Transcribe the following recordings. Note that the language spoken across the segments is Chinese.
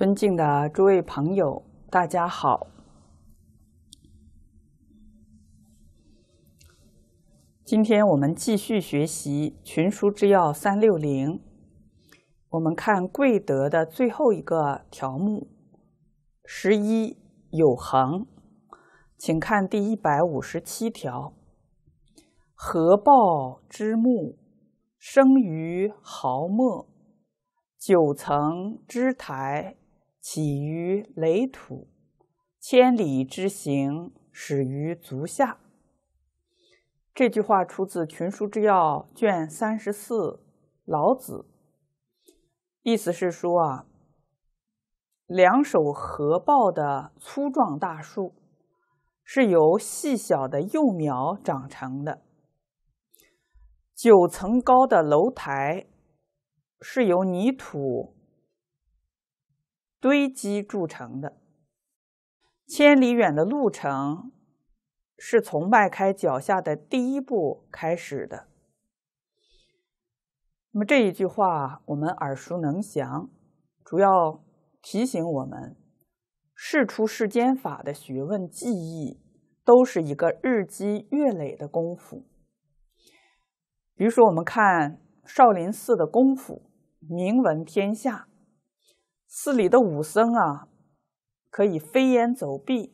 尊敬的诸位朋友，大家好。今天我们继续学习《群书之要》三六零。我们看贵德的最后一个条目十一有恒，请看第一百五十七条：合抱之木，生于毫末；九层之台，起于垒土；千里之行，始于足下。这句话出自《群书之要》卷三十四《老子》。意思是说啊，两手合抱的粗壮大树，是由细小的幼苗长成的；九层高的楼台，是由泥土堆积铸成的；千里远的路程，是从迈开脚下的第一步开始的。那么这一句话我们耳熟能详，主要提醒我们，事出世间法的学问技艺，都是一个日积月累的功夫。比如说，我们看少林寺的功夫，名闻天下，寺里的武僧啊，可以飞檐走壁。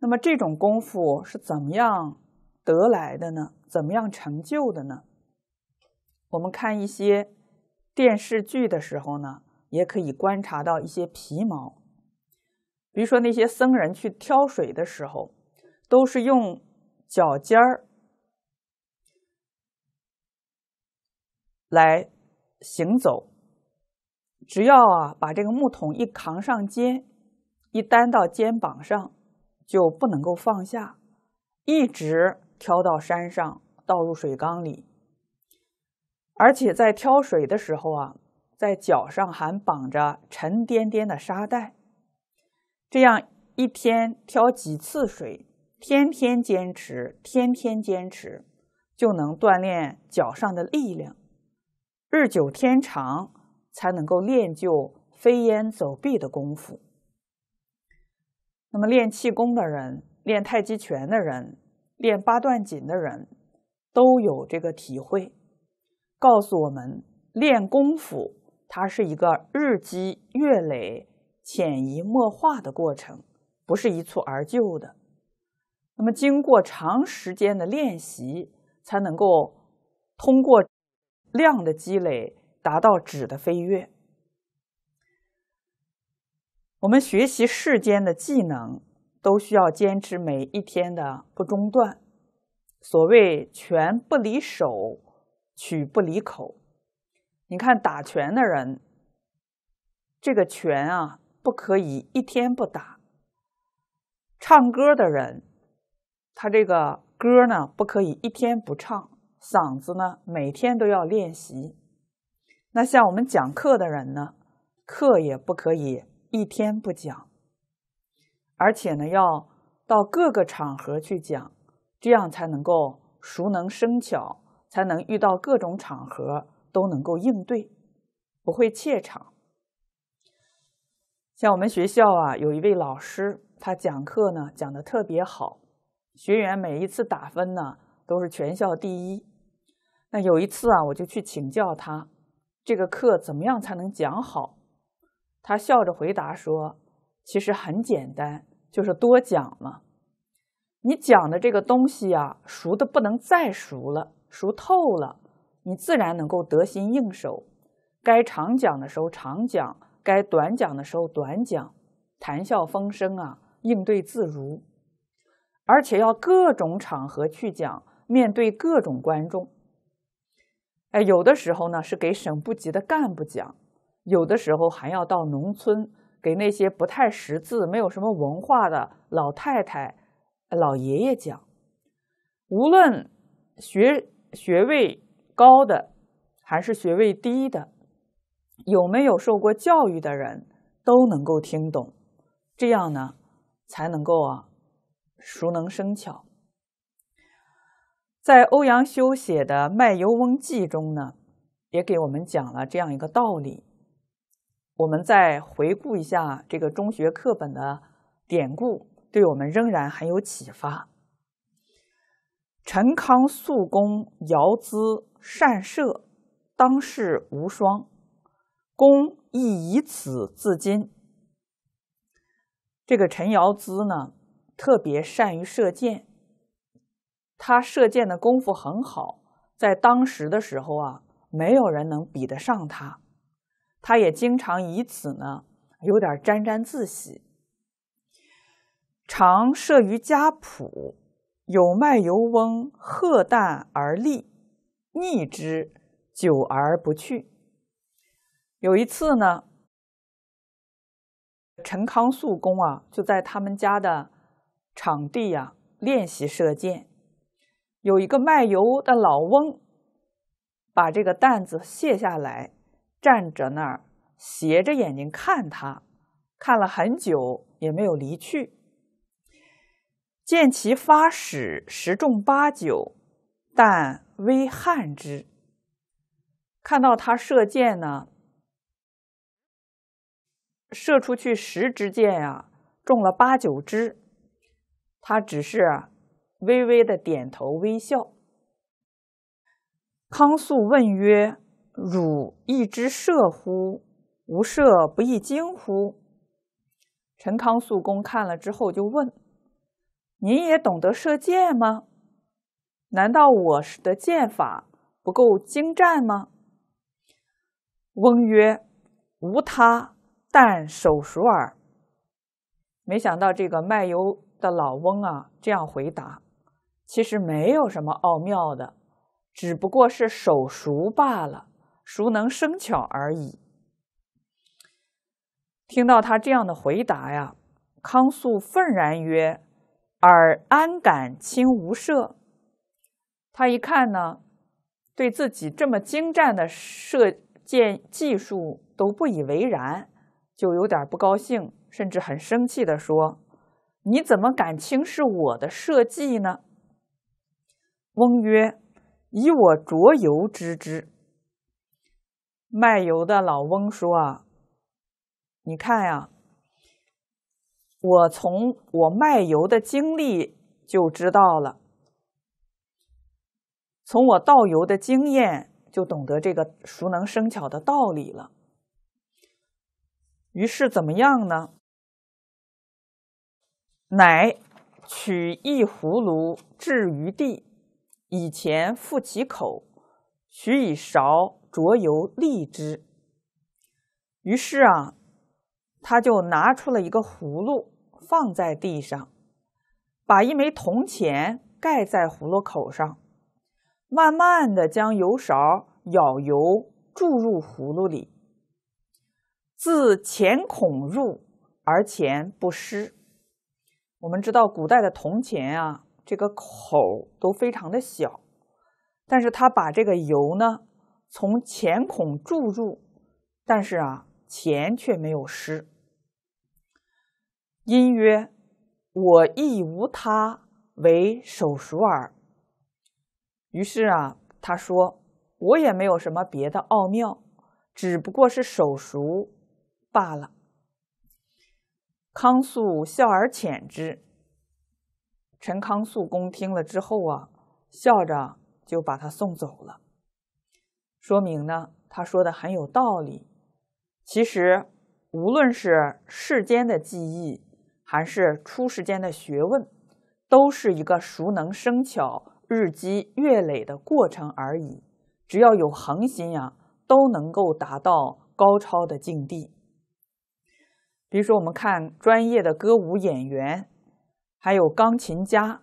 那么这种功夫是怎么样得来的呢？怎么样成就的呢？我们看一些电视剧的时候呢，也可以观察到一些皮毛。比如说那些僧人去挑水的时候，都是用脚尖儿来行走。只要啊把这个木桶一扛上肩，一担到肩膀上，就不能够放下，一直挑到山上，倒入水缸里。而且在挑水的时候啊，在脚上还绑着沉甸甸的沙袋，这样一天挑几次水，天天坚持，天天坚持，就能锻炼脚上的力量，日久天长，才能够练就飞檐走壁的功夫。那么练气功的人，练太极拳的人，练八段锦的人，都有这个体会。告诉我们，练功夫它是一个日积月累、潜移默化的过程，不是一蹴而就的。那么，经过长时间的练习，才能够通过量的积累，达到质的飞跃。我们学习世间的技能，都需要坚持每一天的不中断。所谓“拳不离手”。曲不离口，你看打拳的人，这个拳啊不可以一天不打；唱歌的人，他这个歌呢不可以一天不唱，嗓子呢每天都要练习。那像我们讲课的人呢，课也不可以一天不讲，而且呢要到各个场合去讲，这样才能够熟能生巧。才能遇到各种场合都能够应对，不会怯场。像我们学校啊，有一位老师，他讲课呢讲的特别好，学员每一次打分呢都是全校第一。那有一次啊，我就去请教他，这个课怎么样才能讲好？他笑着回答说：“其实很简单，就是多讲嘛。你讲的这个东西啊，熟的不能再熟了。”熟透了，你自然能够得心应手。该长讲的时候长讲，该短讲的时候短讲，谈笑风生啊，应对自如。而且要各种场合去讲，面对各种观众。哎，有的时候呢是给省部级的干部讲，有的时候还要到农村给那些不太识字、没有什么文化的老太太、老爷爷讲。无论学。学位高的还是学位低的，有没有受过教育的人都能够听懂，这样呢才能够啊熟能生巧。在欧阳修写的《卖油翁记》中呢，也给我们讲了这样一个道理：我们再回顾一下这个中学课本的典故，对我们仍然很有启发。陈康肃公尧咨善射，当世无双，公亦以此自矜。这个陈尧咨呢，特别善于射箭，他射箭的功夫很好，在当时的时候啊，没有人能比得上他。他也经常以此呢，有点沾沾自喜。常射于家圃，有卖油翁贺旦而立，逆之，久而不去。有一次呢，陈康肃公啊，就在他们家的场地呀练习射箭。有一个卖油的老翁，把这个担子卸下来。站着那儿，斜着眼睛看他，看了很久也没有离去。见其发矢，十中八九，但微汗之。看到他射箭呢，射出去十支箭呀，中了八九支，他只是微微的点头微笑。康肃问曰。汝亦知射乎？无射不亦惊乎？陈康肃公看了之后就问：“您也懂得射箭吗？难道我的箭法不够精湛吗？”翁曰：“无他，但手熟耳。”没想到这个卖油的老翁啊，这样回答：“其实没有什么奥妙的，只不过是手熟罢了。”熟能生巧而已。听到他这样的回答呀，康肃愤然曰：“尔安敢轻吾射？”他一看呢，对自己这么精湛的射箭技术都不以为然，就有点不高兴，甚至很生气的说：“你怎么敢轻视我的射技呢？”翁曰：“以我酌油知之。”卖油的老翁说：“啊，你看呀，我从我卖油的经历就知道了，从我倒油的经验就懂得这个熟能生巧的道理了。于是怎么样呢？乃取一葫芦置于地，以前覆其口，取以勺。”着油沥之，于是啊，他就拿出了一个葫芦放在地上，把一枚铜钱盖在葫芦口上，慢慢的将油勺舀油注入葫芦里，自钱孔入而钱不湿。我们知道古代的铜钱啊，这个口都非常的小，但是他把这个油呢。从前孔注入，但是啊，钱却没有湿。因曰：“我亦无他，为手熟耳。”于是啊，他说：“我也没有什么别的奥妙，只不过是手熟罢了。”康肃笑而遣之。陈康肃公听了之后啊，笑着就把他送走了。说明呢，他说的很有道理。其实，无论是世间的技艺，还是出世间的学问，都是一个熟能生巧、日积月累的过程而已。只要有恒心呀，都能够达到高超的境地。比如说，我们看专业的歌舞演员，还有钢琴家，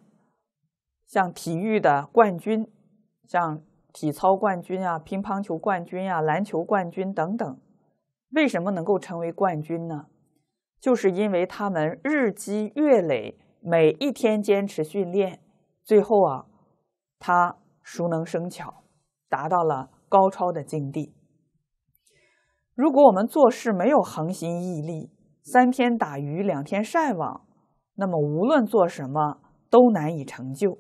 像体育的冠军，像。体操冠军啊，乒乓球冠军啊，篮球冠军等等，为什么能够成为冠军呢？就是因为他们日积月累，每一天坚持训练，最后啊，他熟能生巧，达到了高超的境地。如果我们做事没有恒心毅力，三天打鱼两天晒网，那么无论做什么都难以成就。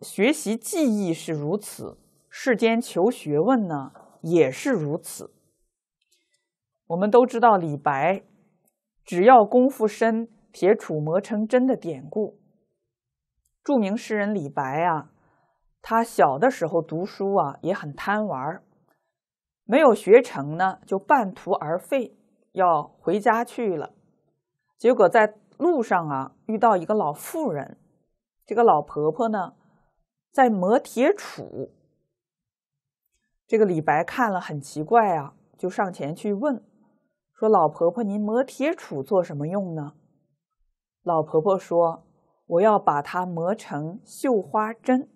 学习技艺是如此，世间求学问呢也是如此。我们都知道李白“只要功夫深，铁杵磨成针”的典故。著名诗人李白啊，他小的时候读书啊也很贪玩没有学成呢，就半途而废，要回家去了。结果在路上啊遇到一个老妇人，这个老婆婆呢在磨铁杵。这个李白看了很奇怪啊，就上前去问。说老婆婆，您磨铁杵做什么用呢？老婆婆说：“我要把它磨成绣花针。”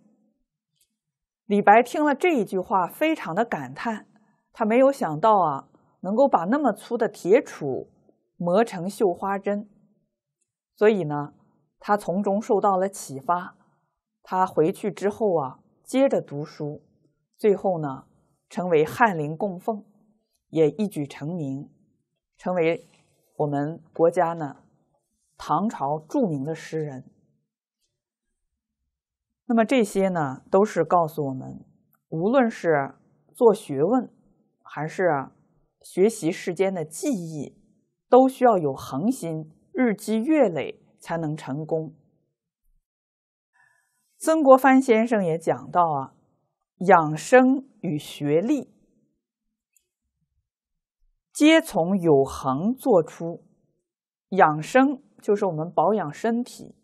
李白听了这一句话，非常的感叹，他没有想到啊，能够把那么粗的铁杵磨成绣花针，所以呢，他从中受到了启发。他回去之后啊，接着读书，最后呢，成为翰林供奉，也一举成名。成为我们国家呢唐朝著名的诗人。那么这些呢，都是告诉我们，无论是做学问，还是学习世间的技艺，都需要有恒心，日积月累才能成功。曾国藩先生也讲到啊，养生与学历。皆从有恒做出，养生就是我们保养身体，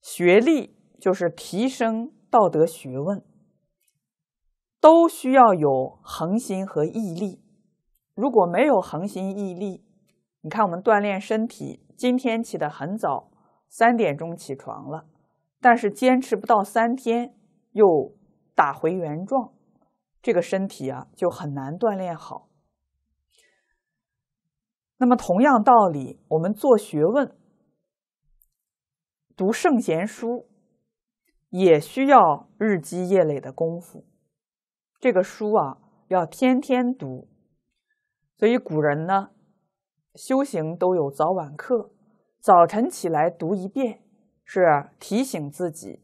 学历就是提升道德学问，都需要有恒心和毅力。如果没有恒心毅力，你看我们锻炼身体，今天起得很早，三点钟起床了，但是坚持不到三天，又打回原状。这个身体啊，就很难锻炼好。那么同样道理，我们做学问、读圣贤书，也需要日积月累的功夫。这个书啊，要天天读。所以古人呢，修行都有早晚课，早晨起来读一遍，是提醒自己；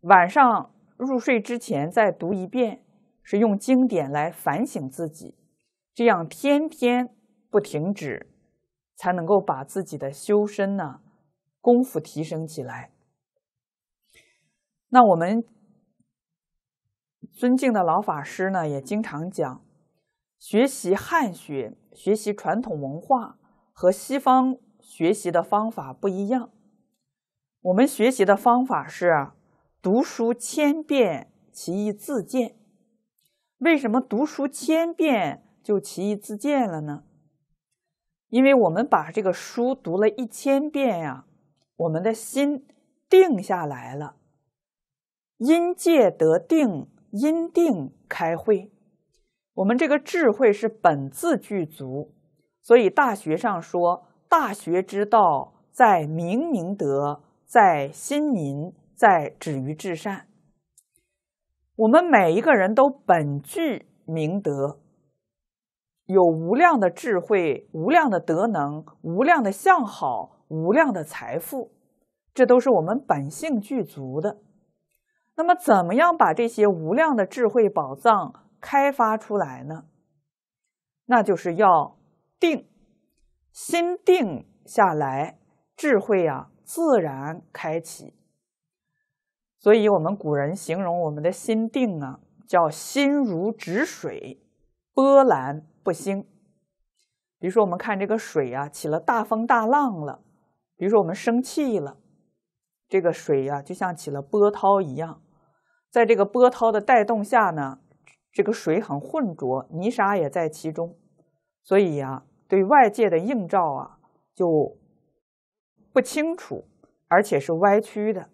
晚上入睡之前再读一遍。是用经典来反省自己，这样天天不停止，才能够把自己的修身呢功夫提升起来。那我们尊敬的老法师呢，也经常讲，学习汉学、学习传统文化和西方学习的方法不一样。我们学习的方法是读书千遍，其义自见。为什么读书千遍就其义自见了呢？因为我们把这个书读了一千遍呀，我们的心定下来了，因戒得定，因定开慧。我们这个智慧是本自具足，所以《大学》上说：“大学之道，在明明德，在亲民，在止于至善。”我们每一个人都本具明德，有无量的智慧、无量的德能、无量的向好、无量的财富，这都是我们本性具足的。那么，怎么样把这些无量的智慧宝藏开发出来呢？那就是要定心，定下来，智慧啊，自然开启。所以，我们古人形容我们的心定啊，叫心如止水，波澜不兴。比如说，我们看这个水啊，起了大风大浪了；比如说，我们生气了，这个水呀，就像起了波涛一样，在这个波涛的带动下呢，这个水很浑浊，泥沙也在其中，所以呀，对外界的映照啊，就不清楚，而且是歪曲的。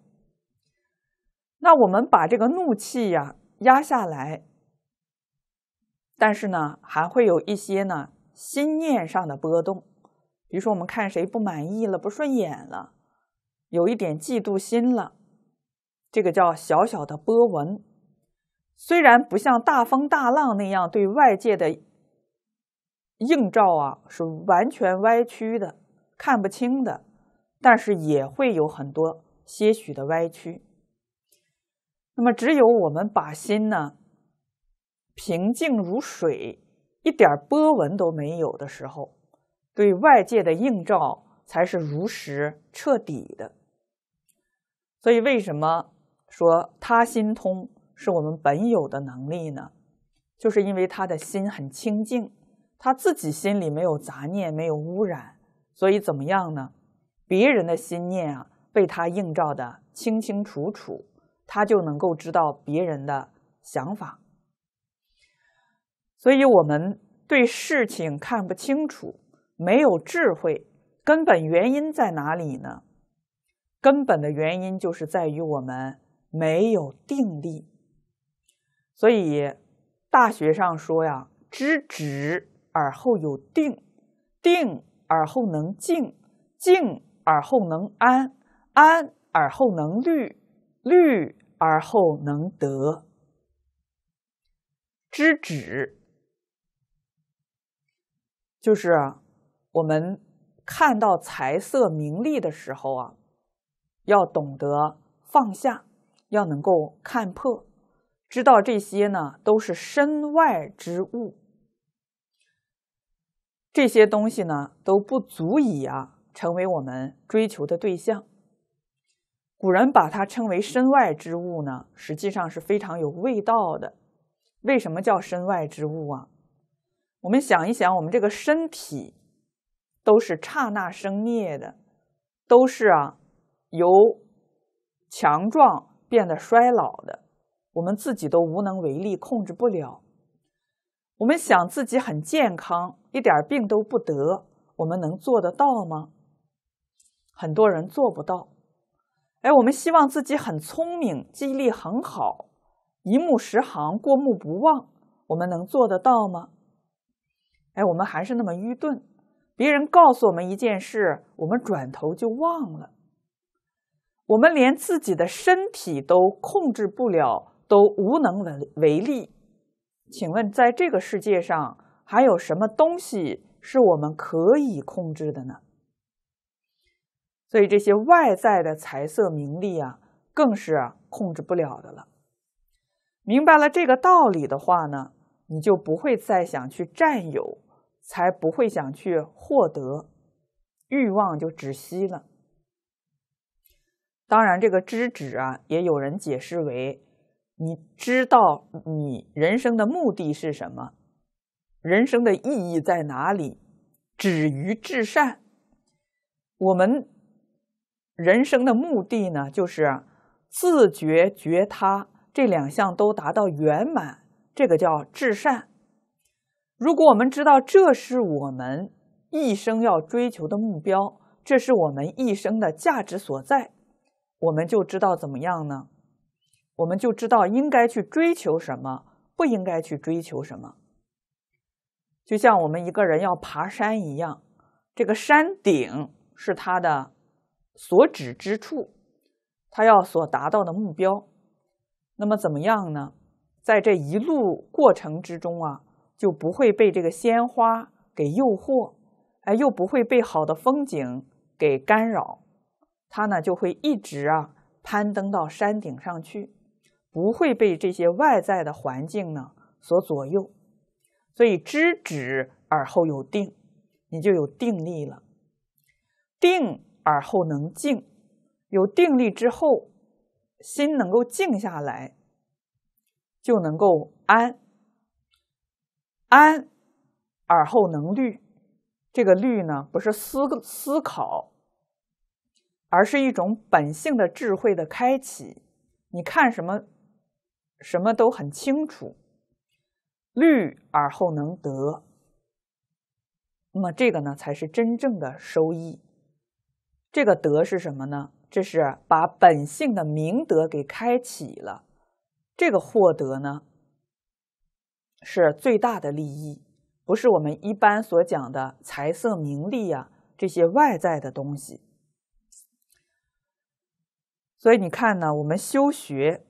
那我们把这个怒气呀压下来，但是呢，还会有一些呢心念上的波动。比如说，我们看谁不满意了、不顺眼了，有一点嫉妒心了，这个叫小小的波纹。虽然不像大风大浪那样对外界的映照啊是完全歪曲的、看不清的，但是也会有很多些许的歪曲。那么，只有我们把心呢平静如水，一点波纹都没有的时候，对外界的映照才是如实彻底的。所以，为什么说他心通是我们本有的能力呢？就是因为他的心很清净，他自己心里没有杂念，没有污染，所以怎么样呢？别人的心念啊，被他映照的清清楚楚，他就能够知道别人的想法。所以，我们对事情看不清楚，没有智慧，根本原因在哪里呢？根本的原因就是在于我们没有定力。所以，大学上说呀：“知止而后有定，定而后能静，静。”而后能安，安而后能虑，虑而后能得。知止，就是我们看到财色名利的时候啊，要懂得放下，要能够看破，知道这些呢都是身外之物，这些东西呢都不足以啊。成为我们追求的对象，古人把它称为身外之物呢，实际上是非常有味道的。为什么叫身外之物啊？我们想一想，我们这个身体都是刹那生灭的，都是啊由强壮变得衰老的，我们自己都无能为力，控制不了。我们想自己很健康，一点病都不得，我们能做得到吗？很多人做不到，哎，我们希望自己很聪明，记忆力很好，一目十行，过目不忘，我们能做得到吗？哎，我们还是那么愚钝，别人告诉我们一件事，我们转头就忘了，我们连自己的身体都控制不了，都无能为为力。请问，在这个世界上，还有什么东西是我们可以控制的呢？所以这些外在的财色名利啊，更是控制不了的了。明白了这个道理的话呢，你就不会再想去占有，才不会想去获得，欲望就止息了。当然，这个知止啊，也有人解释为，你知道你人生的目的是什么，人生的意义在哪里，止于至善。我们。人生的目的呢，就是自觉觉他这两项都达到圆满，这个叫至善。如果我们知道这是我们一生要追求的目标，这是我们一生的价值所在，我们就知道怎么样呢？我们就知道应该去追求什么，不应该去追求什么。就像我们一个人要爬山一样，这个山顶是他的。所指之处，他要所达到的目标，那么怎么样呢？在这一路过程之中啊，就不会被这个鲜花给诱惑，哎，又不会被好的风景给干扰，他呢就会一直啊攀登到山顶上去，不会被这些外在的环境呢所左右。所以知止而后有定，你就有定力了，定。而后能静，有定力之后，心能够静下来，就能够安。安，而后能虑。这个虑呢，不是思思考，而是一种本性的智慧的开启。你看什么，什么都很清楚。虑而后能得，那么这个呢，才是真正的收益。这个德是什么呢？这是把本性的明德给开启了。这个获得呢，是最大的利益，不是我们一般所讲的财色名利啊这些外在的东西。所以你看呢，我们修学、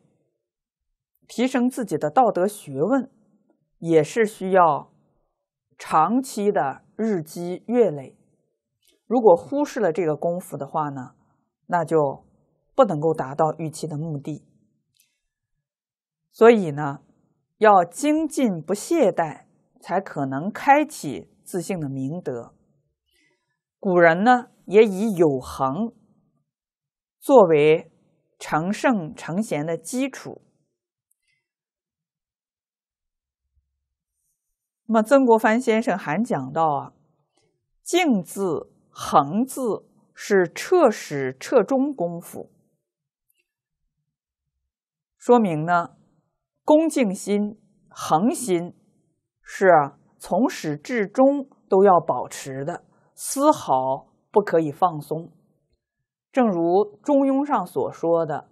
提升自己的道德学问，也是需要长期的日积月累。如果忽视了这个功夫的话呢，那就不能够达到预期的目的。所以呢，要精进不懈怠，才可能开启自性的明德。古人呢，也以有恒作为成圣成贤的基础。那么曾国藩先生还讲到啊，静字、恒字是彻始彻终功夫，说明呢，恭敬心、恒心是从始至终都要保持的，丝毫不可以放松。正如《中庸》上所说的：“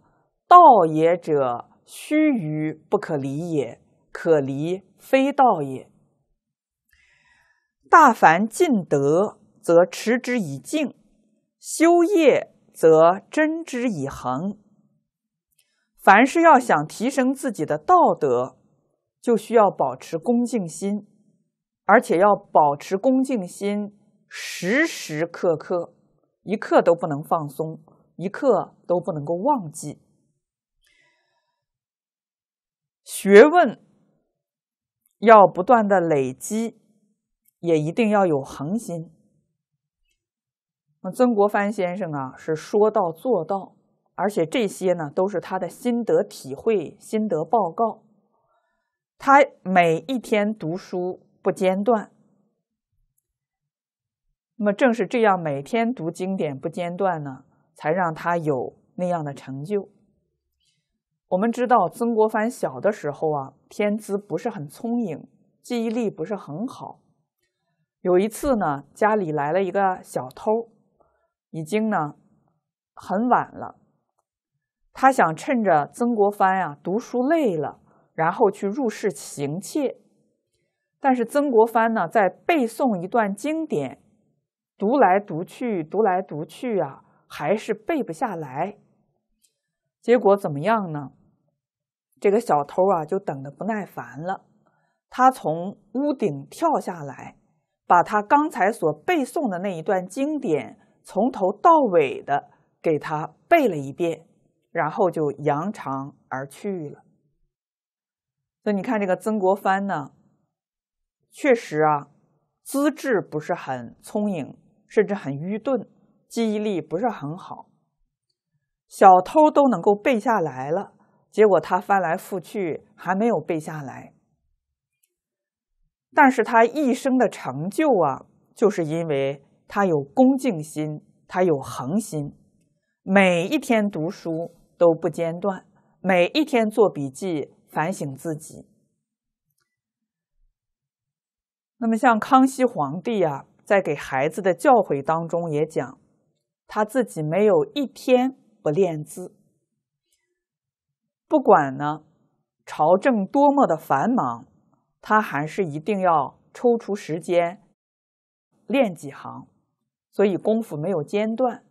道也者，须臾不可离也，可离非道也。”大凡尽德，则持之以静；修业，则真之以恒。凡是要想提升自己的道德，就需要保持恭敬心，而且要保持恭敬心时时刻刻，一刻都不能放松，一刻都不能够忘记。学问要不断的累积。也一定要有恒心。那曾国藩先生啊，是说到做到，而且这些呢，都是他的心得体会、心得报告。他每一天读书不间断，那么正是这样每天读经典不间断呢，才让他有那样的成就。我们知道，曾国藩小的时候啊，天资不是很聪颖，记忆力不是很好。有一次呢，家里来了一个小偷，已经呢很晚了。他想趁着曾国藩啊读书累了，然后去入室行窃。但是曾国藩呢在背诵一段经典，读来读去，读来读去啊，还是背不下来。结果怎么样呢？这个小偷啊就等得不耐烦了，他从屋顶跳下来。把他刚才所背诵的那一段经典从头到尾的给他背了一遍，然后就扬长而去了。所以你看，这个曾国藩呢，确实啊，资质不是很聪颖，甚至很愚钝，记忆力不是很好。小偷都能够背下来了，结果他翻来覆去还没有背下来。但是他一生的成就啊，就是因为他有恭敬心，他有恒心，每一天读书都不间断，每一天做笔记反省自己。那么像康熙皇帝啊，在给孩子的教诲当中也讲，他自己没有一天不练字，不管呢朝政多么的繁忙。他还是一定要抽出时间练几行，所以功夫没有间断，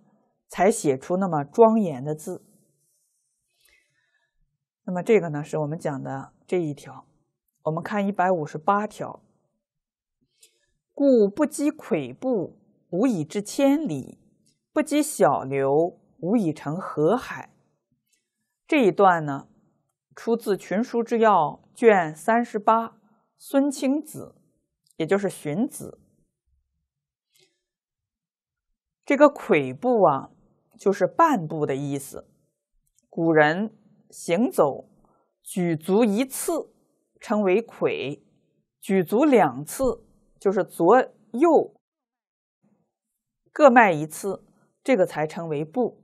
才写出那么庄严的字。那么这个呢，是我们讲的这一条。我们看一百五十八条，故不积跬步，无以至千里；不积小流，无以成河海。这一段呢，出自《群书之要》卷三十八。孙清子，也就是荀子，这个跬步啊，就是半步的意思。古人行走，举足一次称为跬，举足两次就是左右各迈一次，这个才称为步。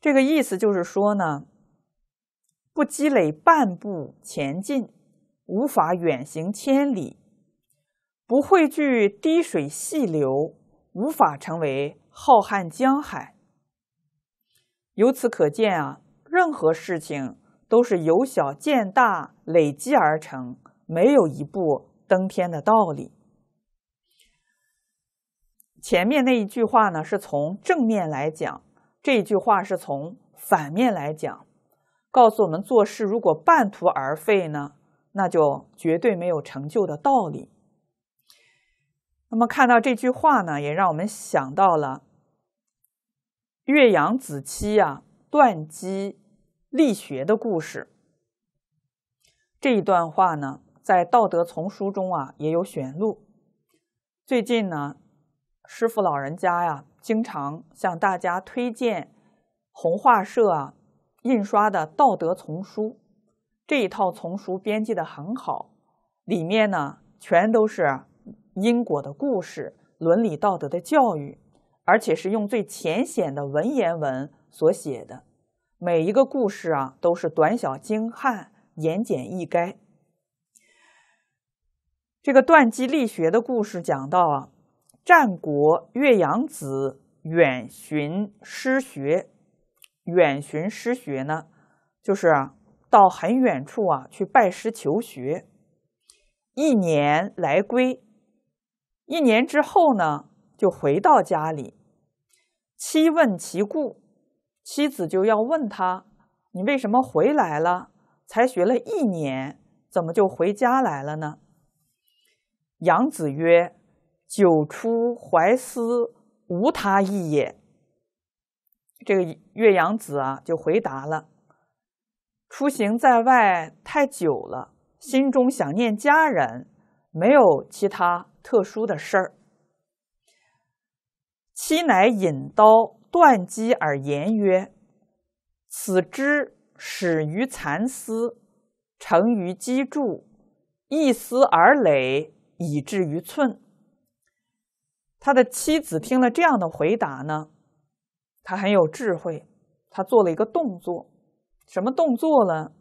这个意思就是说呢，不积累半步前进。无法远行千里，不汇聚滴水细流，无法成为浩瀚江海。由此可见啊，任何事情都是由小见大，累积而成，没有一步登天的道理。前面那一句话呢，是从正面来讲；这句话是从反面来讲，告诉我们做事如果半途而废呢？那就绝对没有成就的道理。那么看到这句话呢，也让我们想到了岳阳子期啊断机力学的故事。这一段话呢，在《道德丛书》中啊也有选录。最近呢，师傅老人家呀，经常向大家推荐红画社啊印刷的《道德丛书》这一套丛书，编辑的很好，里面呢全都是因果的故事、伦理道德的教育，而且是用最浅显的文言文所写的。每一个故事啊，都是短小精悍、言简意赅。这个断机力学的故事讲到啊，战国岳阳子远寻师学。远寻师学呢，就是，到很远处啊去拜师求学。一年来归，一年之后呢，就回到家里。妻问其故。妻子就要问他：“你为什么回来了？才学了一年，怎么就回家来了呢？”杨子曰：“久出怀思，无他意也。”这个岳阳子啊，就回答了：“出行在外太久了，心中想念家人，没有其他特殊的事儿。”妻乃引刀。断机而言曰：“此之始于蚕丝，成于机杼，一丝而累，以至于寸。”他的妻子听了这样的回答呢，他很有智慧，他做了一个动作，什么动作呢？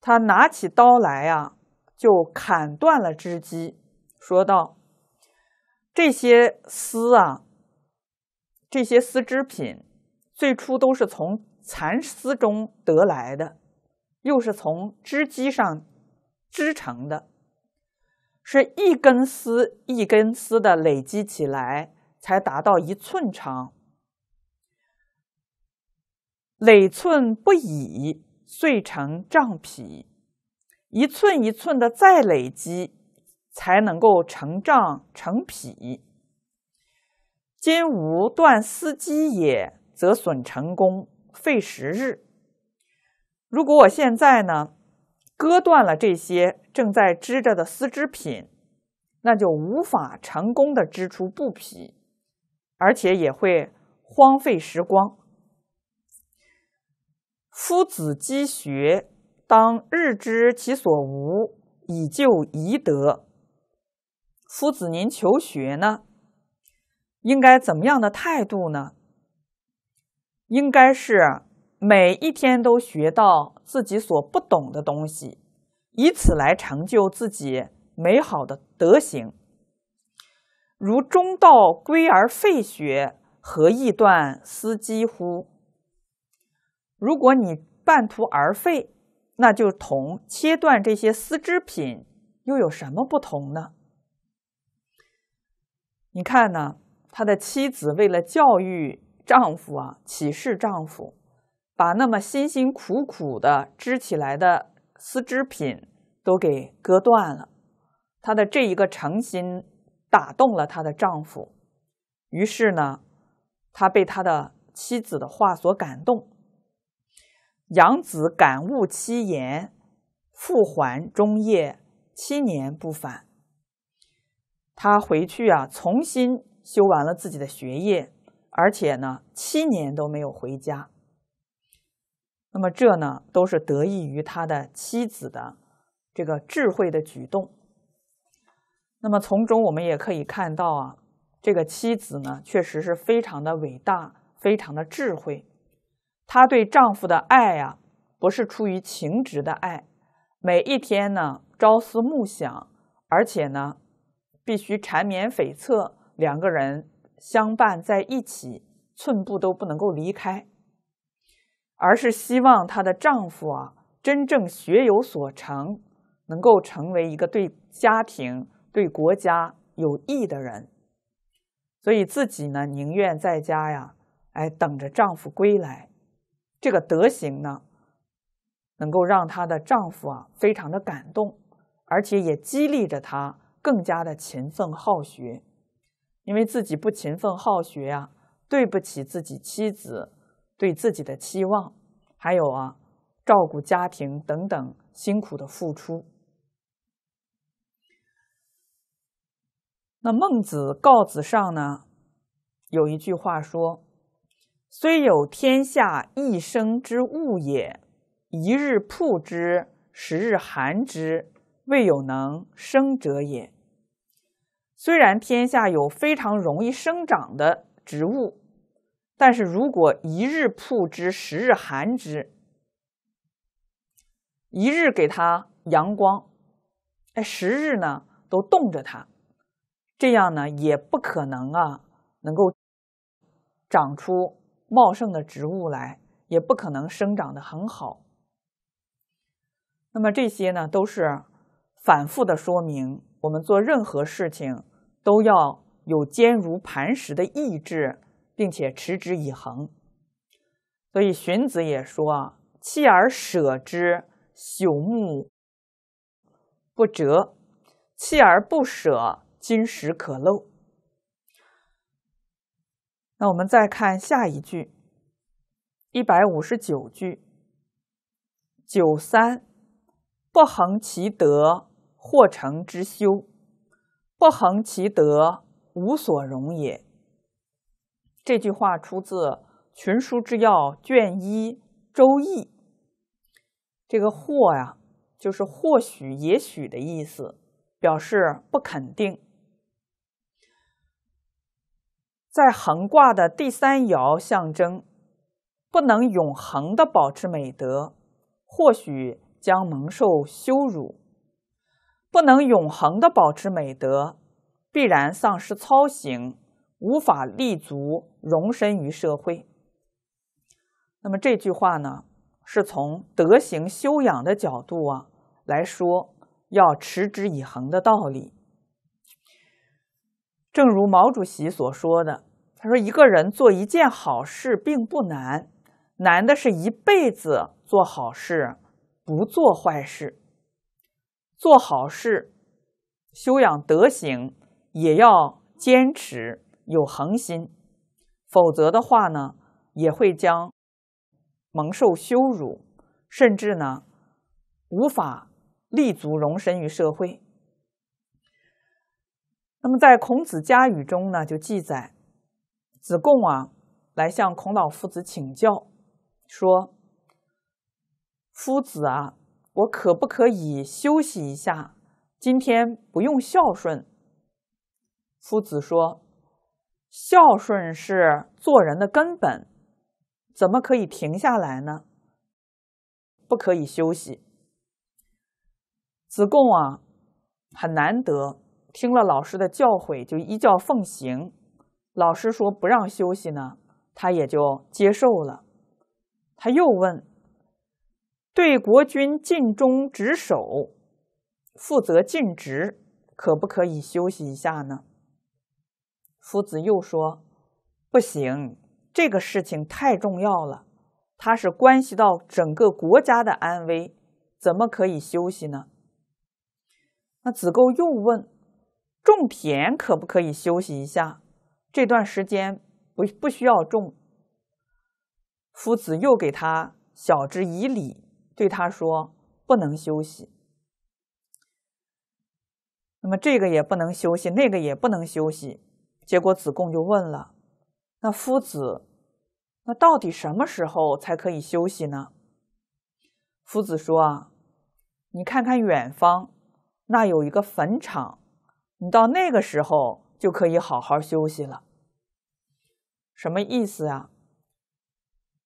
他拿起刀来啊，就砍断了织机，说道：“这些丝啊。”这些丝织品最初都是从蚕丝中得来的，又是从织机上织成的，是一根丝一根丝的累积起来，才达到一寸长。累寸不已，遂成丈匹，一寸一寸的再累积，才能够成丈成匹。今无断丝机也，则损成功，费时日。如果我现在呢，割断了这些正在织着的丝织品，那就无法成功的织出布匹，而且也会荒废时光。夫子积学，当日知其所无，以就宜得。夫子您求学呢？应该怎么样的态度呢？应该是每一天都学到自己所不懂的东西，以此来成就自己美好的德行。如中道归而废学，何意断思机乎？如果你半途而废，那就同切断这些丝织品又有什么不同呢？你看呢？他的妻子为了教育丈夫啊，启示丈夫，把那么辛辛苦苦的织起来的丝织品都给割断了。她的这一个诚心打动了她的丈夫，于是呢，他被他的妻子的话所感动。养子感悟妻言，复还中夜，七年不返。他回去啊，重新。修完了自己的学业，而且呢，七年都没有回家。那么这呢，都是得益于他的妻子的这个智慧的举动。那么从中我们也可以看到啊，这个妻子呢，确实是非常的伟大，非常的智慧。她对丈夫的爱呀，不是出于情执的爱，每一天呢，朝思暮想，而且呢，必须缠绵悱恻。两个人相伴在一起，寸步都不能够离开，而是希望她的丈夫啊，真正学有所成，能够成为一个对家庭、对国家有益的人。所以自己呢，宁愿在家呀，哎，等着丈夫归来。这个德行呢，能够让她的丈夫啊，非常的感动，而且也激励着她更加的勤奋好学。因为自己不勤奋好学呀，对不起自己妻子对自己的期望，还有啊，照顾家庭等等辛苦的付出。那孟子告子上呢，有一句话说：“虽有天下一生之物也，一日曝之，十日寒之，未有能生者也。”虽然天下有非常容易生长的植物，但是如果一日曝之，十日寒之，一日给它阳光，哎，十日呢都冻着它。这样呢，也不可能啊，能够长出茂盛的植物来，也不可能生长的很好。那么这些呢，都是反复的说明，我们做任何事情都要有坚如磐石的意志，并且持之以恒。所以荀子也说啊：“弃而舍之，朽木不折；弃而不舍。”金石可镂。那我们再看下一句，一百五十九句。九三，不恒其德，或成之修；不恒其德，无所容也。这句话出自《群书之要》卷一《周易》。这个“或”呀，就是或许、也许的意思，表示不肯定。在横卦的第三爻象征，不能永恒的保持美德，或许将蒙受羞辱；不能永恒的保持美德，必然丧失操行，无法立足容身于社会。那么这句话呢，是从德行修养的角度啊来说，要持之以恒的道理。正如毛主席所说的，他说：“一个人做一件好事并不难，难的是一辈子做好事，不做坏事。做好事，修养德行，也要坚持有恒心，否则的话呢，也会将蒙受羞辱，甚至呢，无法立足容身于社会。”那么，在孔子家语中呢，就记载，子贡啊来向孔老夫子请教，说：“夫子啊，我可不可以休息一下？今天不用孝顺。”夫子说：“孝顺是做人的根本，怎么可以停下来呢？不可以休息。”子贡啊，很难得。听了老师的教诲，就依教奉行。老师说不让休息呢，他也就接受了。他又问：“对国君尽忠职守，负责尽职，可不可以休息一下呢？”夫子又说：“不行，这个事情太重要了，它是关系到整个国家的安危，怎么可以休息呢？”那子贡又问。种田可不可以休息一下？这段时间不不需要种。夫子又给他晓之以理，对他说：“不能休息。”那么这个也不能休息，那个也不能休息。结果子贡就问了：“那夫子，那到底什么时候才可以休息呢？”夫子说：“啊，你看看远方，那有一个坟场。”你到那个时候就可以好好休息了。什么意思啊？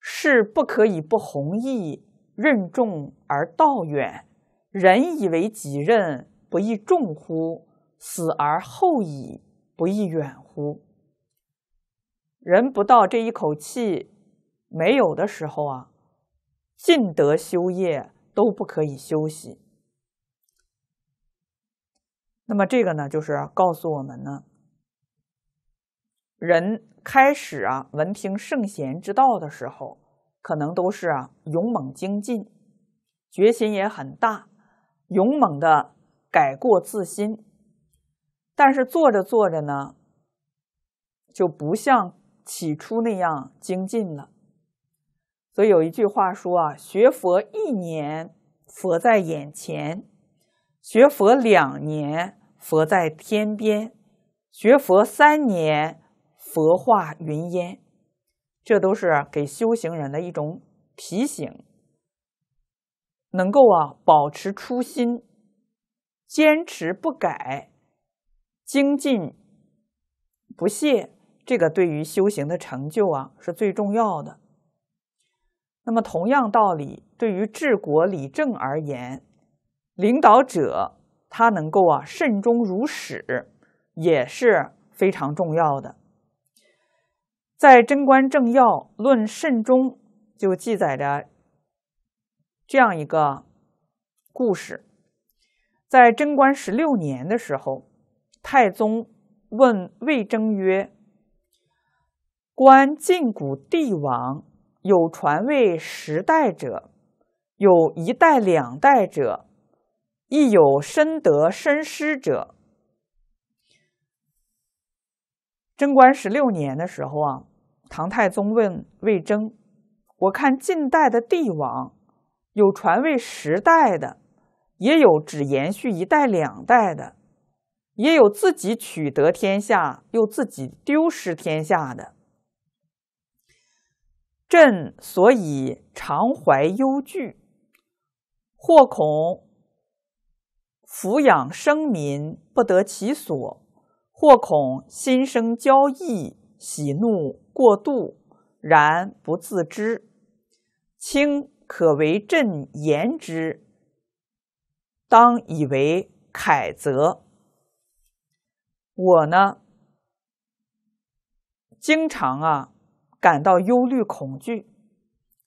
事不可以不弘毅，任重而道远。人以为己任，不亦重乎？死而后已，不亦远乎？人不到这一口气没有的时候啊，尽德修业都不可以休息。那么这个呢，就是告诉我们呢，人开始啊闻听圣贤之道的时候，可能都是啊勇猛精进，决心也很大，勇猛的改过自新。但是做着做着呢，就不像起初那样精进了。所以有一句话说啊：“学佛一年，佛在眼前；学佛两年，佛在天边；学佛三年，佛化云烟。”这都是给修行人的一种提醒，能够啊保持初心，坚持不改，精进不懈，这个对于修行的成就啊是最重要的。那么同样道理，对于治国理政而言，领导者他能够啊慎终如始，也是非常重要的。在《贞观政要论慎终》就记载着这样一个故事：在贞观十六年的时候，太宗问魏征曰：“观晋古帝王，有传位十代者，有一代两代者，亦有深得深失者。”贞观十六年的时候啊，唐太宗问魏征：“我看近代的帝王，有传位十代的，也有只延续一代两代的，也有自己取得天下又自己丢失天下的。朕所以常怀忧惧，或恐抚养生民不得其所。”或恐心生骄逸，喜怒过度，然不自知。卿可为朕言之，当以为楷则。我呢，经常啊感到忧虑恐惧。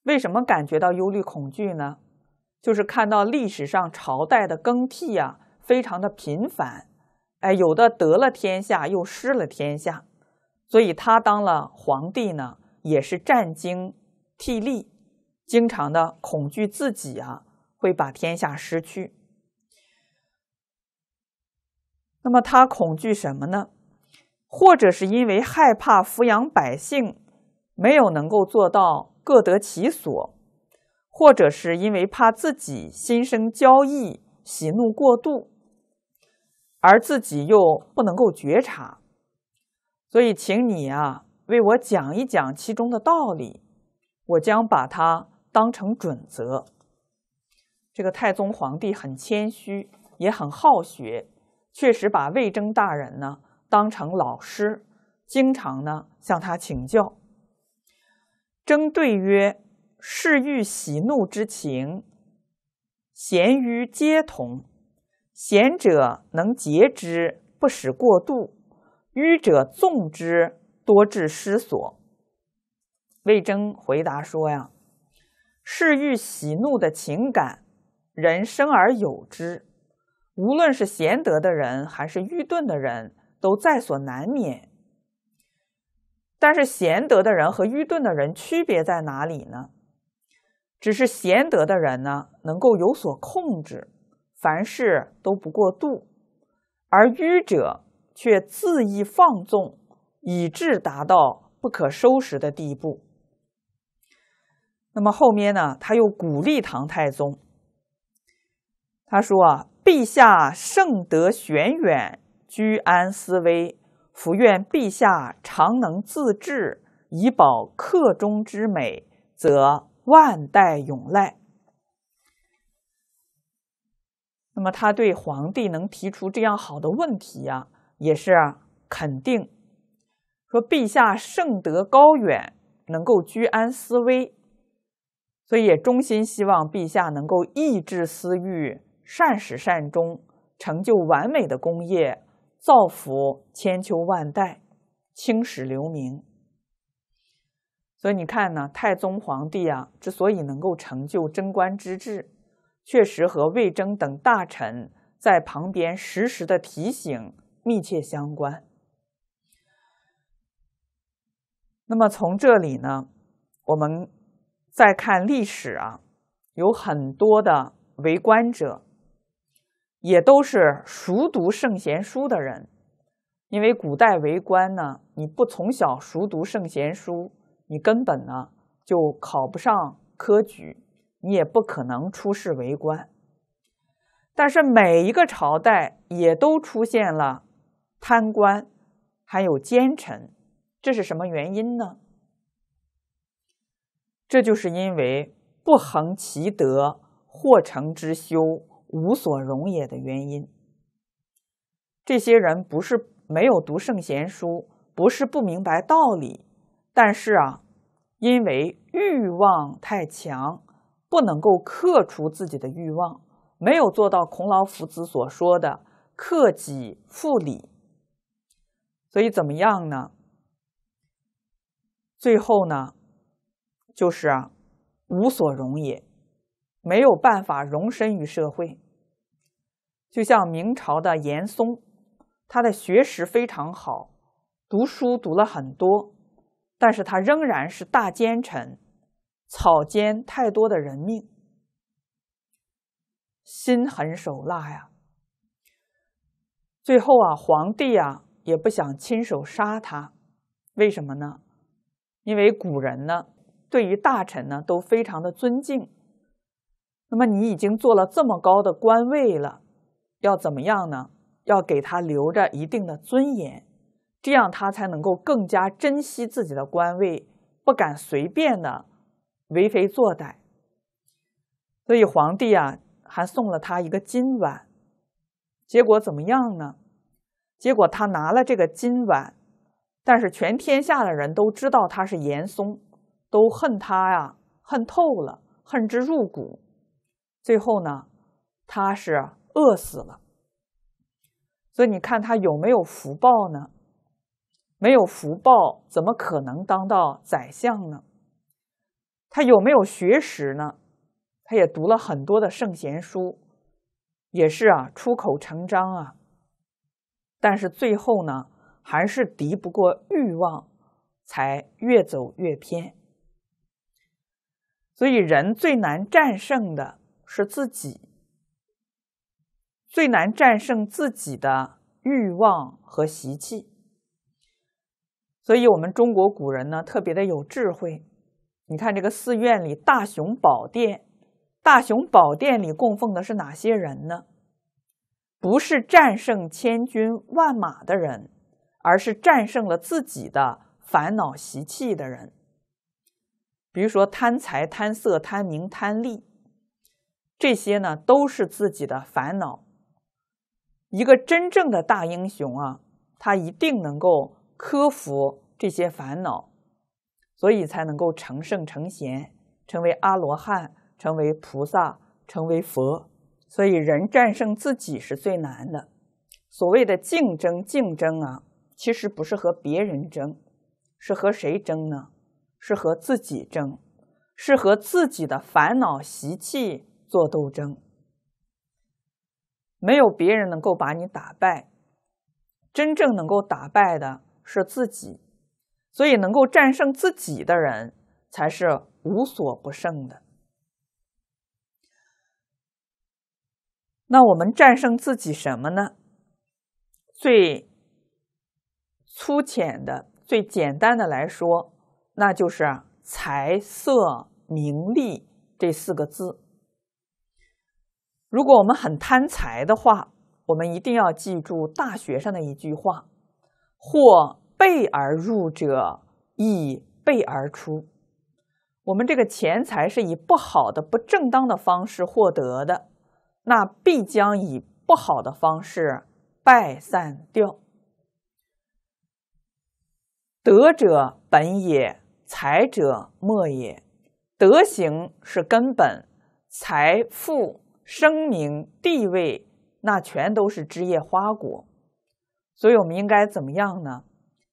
为什么感觉到忧虑恐惧呢？就是看到历史上朝代的更替啊，非常的频繁。哎，有的得了天下，又失了天下，所以他当了皇帝呢，也是战惊涕厉，经常的恐惧自己啊会把天下失去。那么他恐惧什么呢？或者是因为害怕抚养百姓没有能够做到各得其所，或者是因为怕自己心生骄逸，喜怒过度。而自己又不能够觉察，所以请你啊为我讲一讲其中的道理，我将把它当成准则。这个太宗皇帝很谦虚，也很好学，确实把魏征大人呢当成老师，经常呢向他请教。征对曰：“事欲喜怒之情，贤愚皆同。”贤者能节之，不使过度；愚者纵之，多致失所。魏征回答说：“呀，是欲喜怒的情感，人生而有之，无论是贤德的人还是愚钝的人，都在所难免。但是贤德的人和愚钝的人区别在哪里呢？只是贤德的人呢，能够有所控制。”凡事都不过度，而愚者却恣意放纵，以致达到不可收拾的地步。那么后面呢？他又鼓励唐太宗，他说：“啊，陛下圣德玄远，居安思危，福愿陛下常能自治，以保克中之美，则万代永赖。”那么他对皇帝能提出这样好的问题呀，也是肯定，说陛下圣德高远，能够居安思危，所以也衷心希望陛下能够抑制私欲，善始善终，成就完美的功业，造福千秋万代，青史留名。所以你看呢，太宗皇帝啊，之所以能够成就贞观之治。确实和魏征等大臣在旁边时时的提醒密切相关。那么从这里呢，我们再看历史啊，有很多的为官者，也都是熟读圣贤书的人。因为古代为官呢，你不从小熟读圣贤书，你根本呢就考不上科举，你也不可能出仕为官。但是每一个朝代也都出现了贪官，还有奸臣，这是什么原因呢？这就是因为不恒其德，或成之修，无所容也的原因。这些人不是没有读圣贤书，不是不明白道理，但是啊，因为欲望太强，不能够克除自己的欲望。没有做到孔老夫子所说的克己复礼，所以怎么样呢？最后呢，就是啊，无所容也，没有办法容身于社会。就像明朝的严嵩，他的学识非常好，读书读了很多，但是他仍然是大奸臣，草菅太多的人命。心狠手辣呀！最后啊，皇帝啊也不想亲手杀他，为什么呢？因为古人呢对于大臣呢都非常的尊敬。那么你已经做了这么高的官位了，要怎么样呢？要给他留着一定的尊严，这样他才能够更加珍惜自己的官位，不敢随便的为非作歹。所以皇帝啊。还送了他一个金碗，结果怎么样呢？结果他拿了这个金碗，但是全天下的人都知道他是严嵩，都恨他呀，恨透了，恨之入骨。最后呢，他是饿死了。所以你看他有没有福报呢？没有福报，怎么可能当到宰相呢？他有没有学识呢？他也读了很多的圣贤书，也是啊，出口成章啊。但是最后呢，还是敌不过欲望，才越走越偏。所以人最难战胜的是自己，最难战胜自己的欲望和习气。所以，我们中国古人呢，特别的有智慧。你看这个寺院里大雄宝殿。大雄宝殿里供奉的是哪些人呢？不是战胜千军万马的人，而是战胜了自己的烦恼习气的人。比如说贪财、贪色、贪名、贪利，这些呢都是自己的烦恼。一个真正的大英雄啊，他一定能够克服这些烦恼，所以才能够成圣成贤，成为阿罗汉。成为菩萨，成为佛，所以人战胜自己是最难的。所谓的竞争，竞争啊，其实不是和别人争，是和谁争呢？是和自己争，是和自己的烦恼习气做斗争。没有别人能够把你打败，真正能够打败的是自己。所以，能够战胜自己的人，才是无所不胜的。那我们战胜自己什么呢？最粗浅的、最简单的来说，那就是财色名利这四个字。如果我们很贪财的话，我们一定要记住大学上的一句话：“或备而入者，亦备而出。”我们这个钱财是以不好的、不正当的方式获得的。那必将以不好的方式败散掉。德者本也，才者末也。德行是根本，财富、声名、地位，那全都是枝叶花果。所以，我们应该怎么样呢？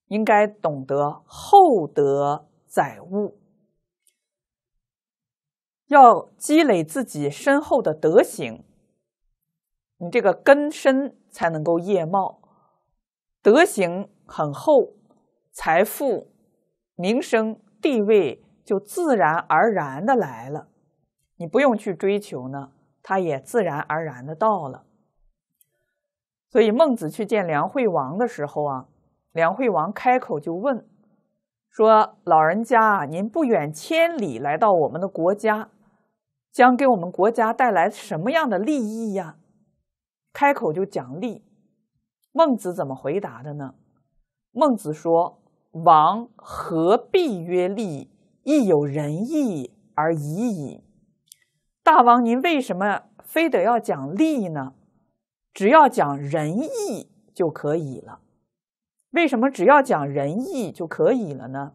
应该懂得厚德载物，要积累自己深厚的德行。你这个根深才能够叶茂，德行很厚，财富、名声、地位就自然而然的来了。你不用去追求呢，他也自然而然的到了。所以孟子去见梁惠王的时候啊，梁惠王开口就问说：“老人家啊，您不远千里来到我们的国家，将给我们国家带来什么样的利益呀？”开口就讲利。孟子怎么回答的呢？孟子说：“王何必曰利？亦有仁义而已矣。”大王，您为什么非得要讲利呢？只要讲仁义就可以了。为什么只要讲仁义就可以了呢？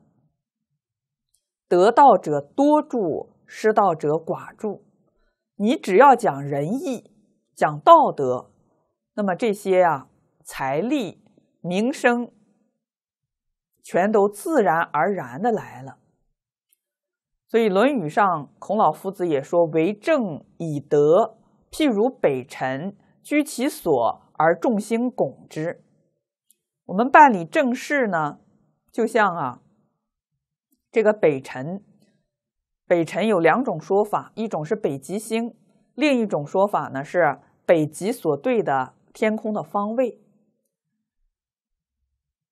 得道者多助，失道者寡助。你只要讲仁义，讲道德，那么这些啊，财力、名声，全都自然而然的来了。所以《论语》上，孔老夫子也说：“为政以德，譬如北辰，居其所而众星拱之。”我们办理政事呢，就像啊，这个北辰，北辰有两种说法，一种是北极星，另一种说法呢是北极所对的天空的方位。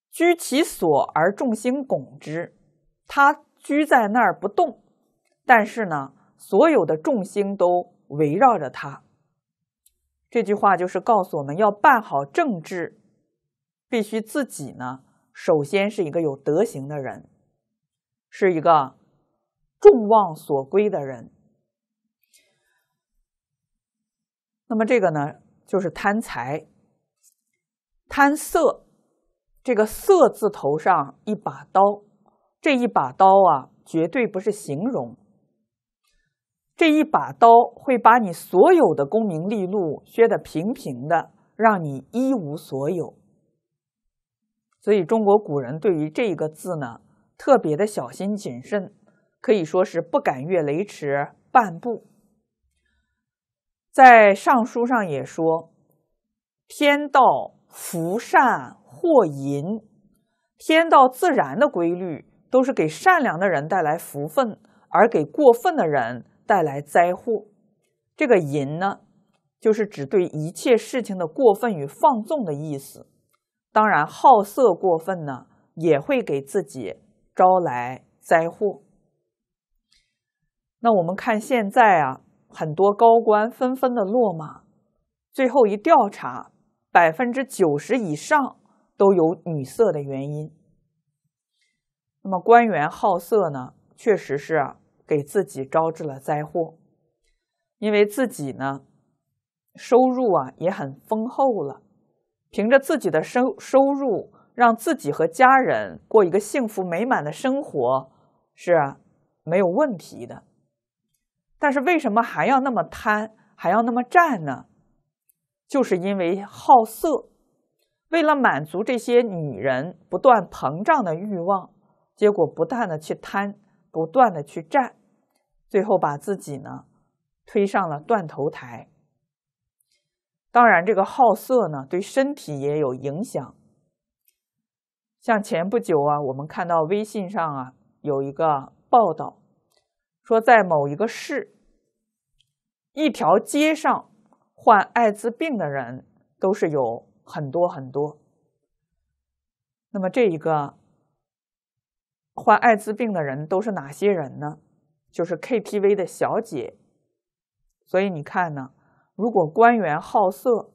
居其所而众星拱之，它居在那儿不动，但是呢，所有的众星都围绕着他。这句话就是告诉我们要办好政治。必须自己呢，首先是一个有德行的人，是一个众望所归的人。那么这个呢，就是贪财、贪色。这个“色”字头上一把刀，这一把刀啊，绝对不是形容。这一把刀会把你所有的功名利禄削得平平的，让你一无所有。所以，中国古人对于这个字呢，特别的小心谨慎，可以说是不敢越雷池半步。在《尚书》上也说：“天道福善祸淫，天道自然的规律都是给善良的人带来福分，而给过分的人带来灾祸。”这个“淫”呢，就是指对一切事情的过分与放纵的意思。当然，好色过分呢，也会给自己招来灾祸。那我们看现在啊，很多高官纷纷的落马，最后一调查，百分之九十以上都有女色的原因。那么官员好色呢，确实是给自己招致了灾祸，因为自己呢，收入啊也很丰厚了。凭着自己的收收入，让自己和家人过一个幸福美满的生活是没有问题的。但是为什么还要那么贪，还要那么占呢？就是因为好色，为了满足这些女人不断膨胀的欲望，结果不断的去贪，不断的去占，最后把自己呢推上了断头台。当然，这个好色呢，对身体也有影响。像前不久啊，我们看到微信上啊有一个报道，说在某一个市，一条街上患艾滋病的人都是有很多很多。那么，这一个患艾滋病的人都是哪些人呢？就是 KTV 的小姐。所以你看呢？如果官员好色，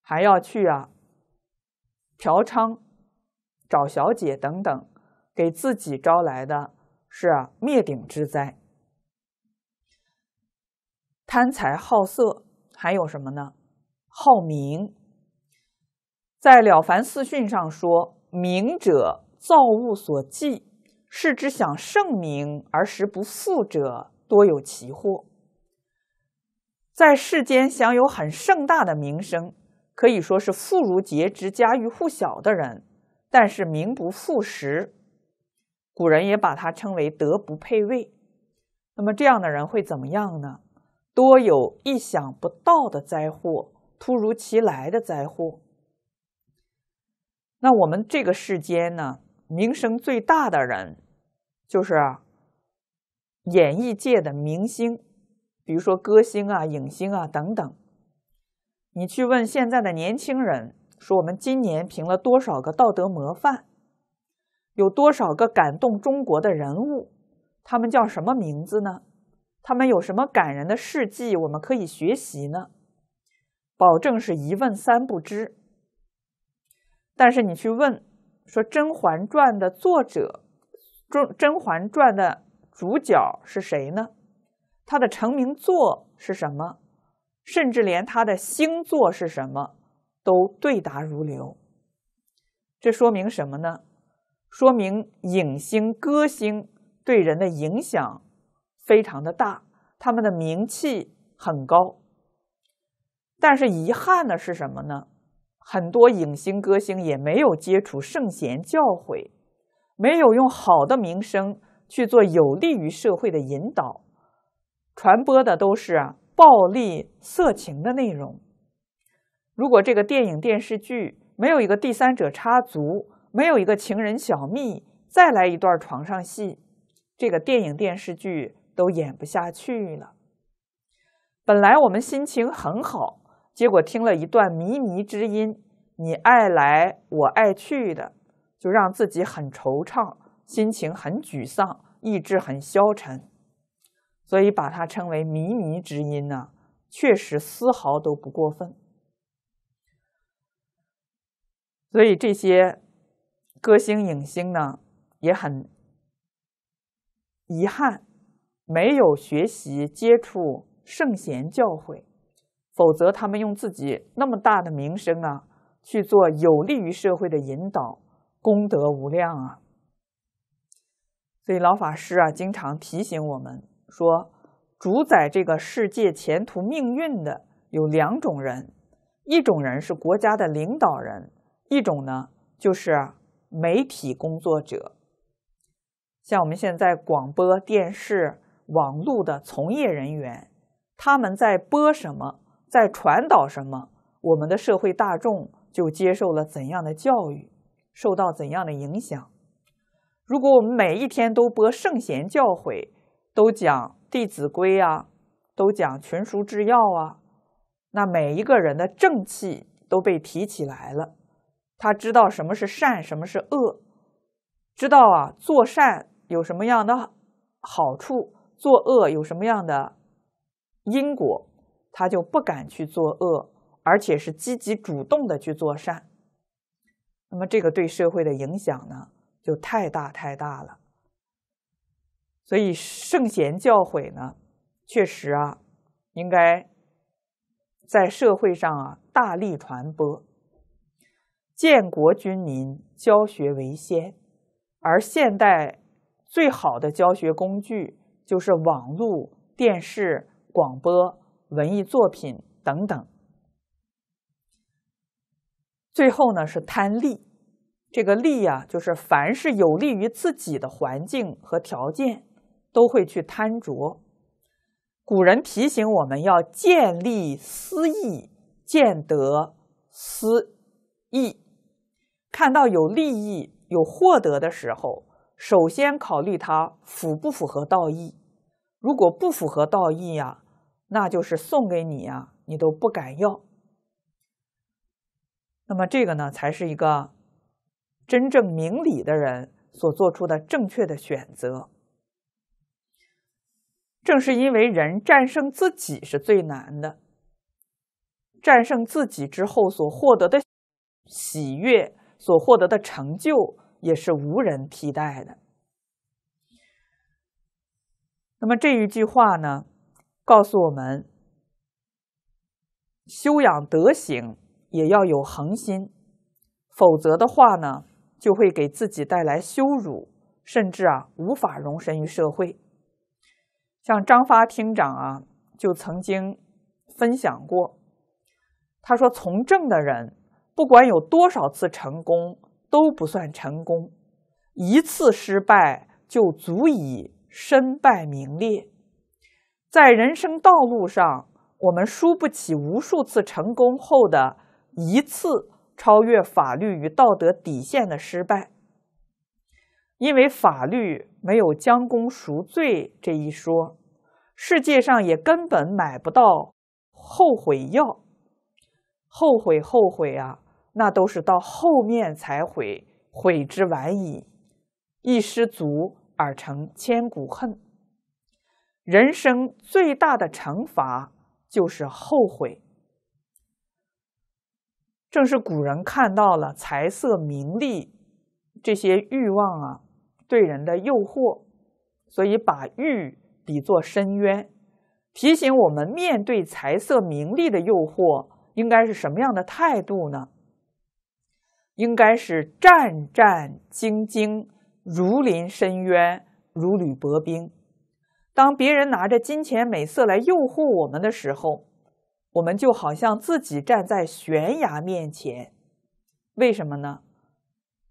还要去啊嫖娼、找小姐等等，给自己招来的是灭顶之灾。贪财好色，还有什么呢？好名。在《了凡四训》上说：“名者，造物所忌，是之想盛名而实不富者，多有其祸。”在世间享有很盛大的名声，可以说是妇孺皆知、家喻户晓的人，但是名不副实，古人也把他称为德不配位。那么这样的人会怎么样呢？多有意想不到的灾祸，突如其来的灾祸。那我们这个世间呢，名声最大的人，就是演艺界的明星。比如说歌星啊、影星啊等等，你去问现在的年轻人，说我们今年评了多少个道德模范？有多少个感动中国的人物？他们叫什么名字呢？他们有什么感人的事迹我们可以学习呢？保证是一问三不知。但是你去问说《甄嬛传》的作者，《甄嬛传》的主角是谁呢？他的成名作是什么？甚至连他的星座是什么，都对答如流。这说明什么呢？说明影星、歌星对人的影响非常的大，他们的名气很高。但是遗憾的是什么呢？很多影星、歌星也没有接触圣贤教诲，没有用好的名声去做有利于社会的引导，传播的都是暴力、色情的内容。如果这个电影、电视剧没有一个第三者插足，没有一个情人小蜜，再来一段床上戏，这个电影、电视剧都演不下去了。本来我们心情很好。结果听了一段靡靡之音，你爱来我爱去的，就让自己很惆怅，心情很沮丧，意志很消沉，所以把它称为靡靡之音呢，确实丝毫都不过分。所以这些歌星影星呢，也很遗憾，没有学习接触圣贤教诲。否则，他们用自己那么大的名声啊，去做有利于社会的引导，功德无量啊。所以老法师啊，经常提醒我们说，主宰这个世界前途命运的有两种人，一种人是国家的领导人，一种呢就是媒体工作者。像我们现在广播电视、网络的从业人员，他们在播什么？在传导什么，我们的社会大众就接受了怎样的教育，受到怎样的影响。如果我们每一天都播圣贤教诲，都讲《弟子规》啊，都讲群书治要啊，那每一个人的正气都被提起来了。他知道什么是善，什么是恶，知道啊，做善有什么样的好处，做恶有什么样的因果。他就不敢去做恶，而且是积极主动的去做善。那么，这个对社会的影响呢，就太大太大了。所以，圣贤教诲呢，确实啊，应该在社会上啊大力传播。建国军民教学为先，而现代最好的教学工具就是网络、电视、广播。文艺作品等等，最后呢是贪利。这个利呀，就是凡是有利于自己的环境和条件，都会去贪着。古人提醒我们要见利思义，见得思义。看到有利益、有获得的时候，首先考虑它符不符合道义。如果不符合道义呀，那就是送给你呀，你都不敢要。那么这个呢，才是一个真正明理的人所做出的正确的选择。正是因为人战胜自己是最难的，战胜自己之后所获得的喜悦、所获得的成就，也是无人替代的。那么这一句话呢？告诉我们，修养德行也要有恒心，否则的话呢，就会给自己带来羞辱，甚至啊无法容身于社会。像张发厅长啊，就曾经分享过，他说：“从政的人，不管有多少次成功，都不算成功；一次失败，就足以身败名裂。”在人生道路上，我们输不起无数次成功后的一次超越法律与道德底线的失败，因为法律没有将功赎罪这一说，世界上也根本买不到后悔药。后悔后悔啊，那都是到后面才悔，悔之晚矣。一失足而成千古恨。人生最大的惩罚就是后悔。正是古人看到了财色名利这些欲望啊对人的诱惑，所以把欲比作深渊，提醒我们面对财色名利的诱惑，应该是什么样的态度呢？应该是战战兢兢，如临深渊，如履薄冰。当别人拿着金钱美色来诱惑我们的时候，我们就好像自己站在悬崖面前。为什么呢？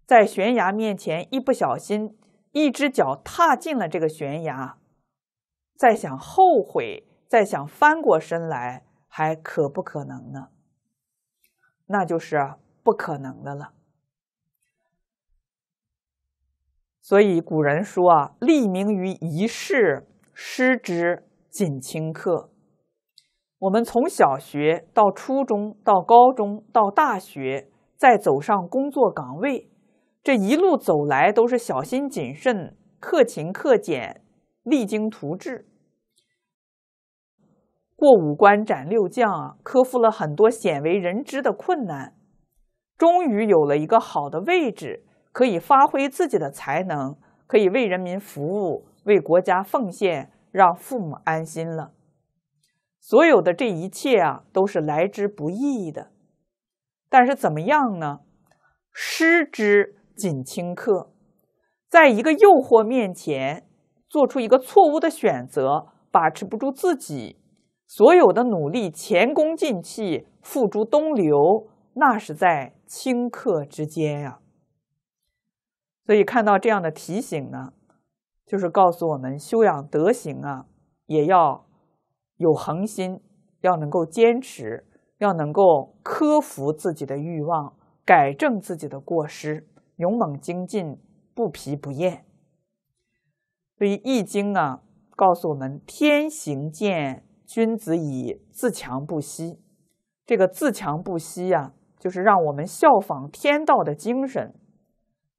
在悬崖面前，一不小心，一只脚踏进了这个悬崖，再想后悔，再想翻过身来，还可不可能呢？那就是不可能的了。所以古人说啊：“立名于一世，失之仅顷刻。”我们从小学到初中，到高中，到大学，再走上工作岗位，这一路走来都是小心谨慎、克勤克俭、励精图治，过五关斩六将啊，克服了很多鲜为人知的困难，终于有了一个好的位置。可以发挥自己的才能，可以为人民服务，为国家奉献，让父母安心了。所有的这一切啊，都是来之不易的。但是怎么样呢？失之仅顷刻，在一个诱惑面前，做出一个错误的选择，把持不住自己，所有的努力前功尽弃，付诸东流，那是在顷刻之间呀。所以看到这样的提醒呢，就是告诉我们修养德行啊，也要有恒心，要能够坚持，要能够克服自己的欲望，改正自己的过失，勇猛精进，不疲不厌。所以《易经》啊，告诉我们：天行健，君子以自强不息。这个自强不息呀，就是让我们效仿天道的精神。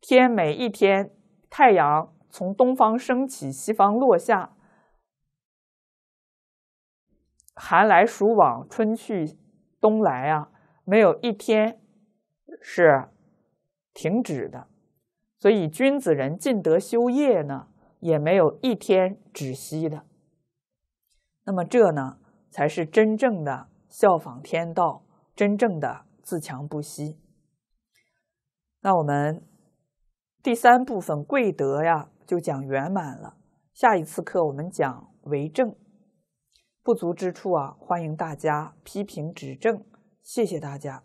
天每一天，太阳从东方升起，西方落下，寒来暑往，春去冬来啊，没有一天是停止的。所以，君子人尽德修业呢，也没有一天止息的。那么，这呢，才是真正的效仿天道，真正的自强不息。那我们。第三部分贵德呀，就讲圆满了。下一次课我们讲为政，不足之处啊，欢迎大家批评指正。谢谢大家。